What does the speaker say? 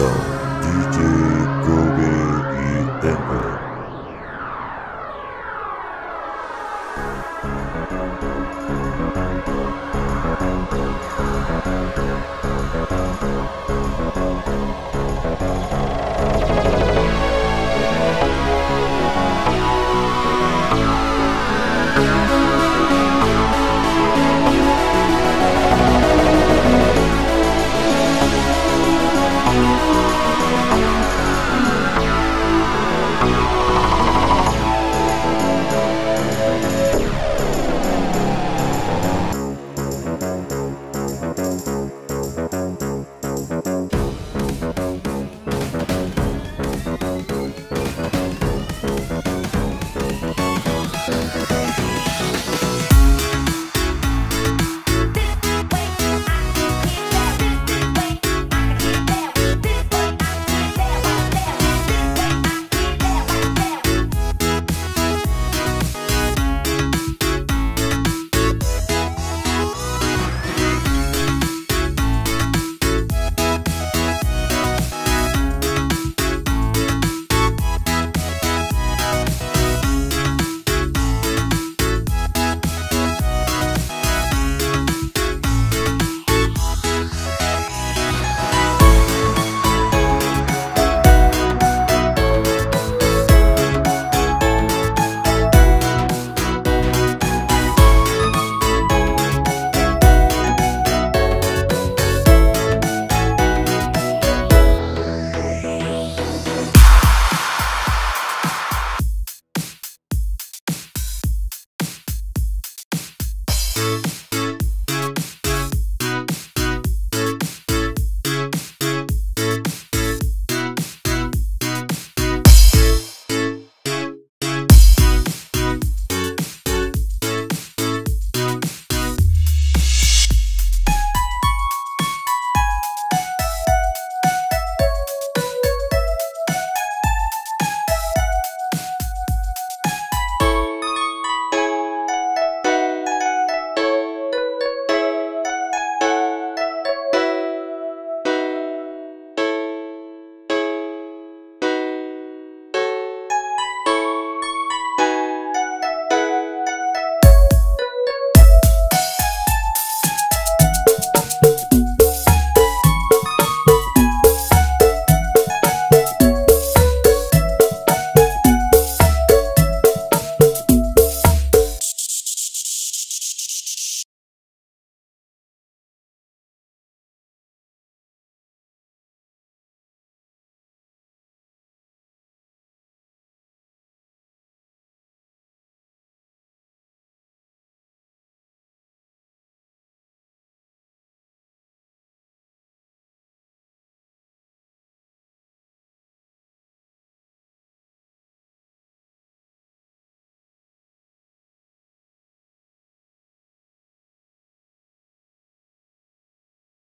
down. DJ. うん。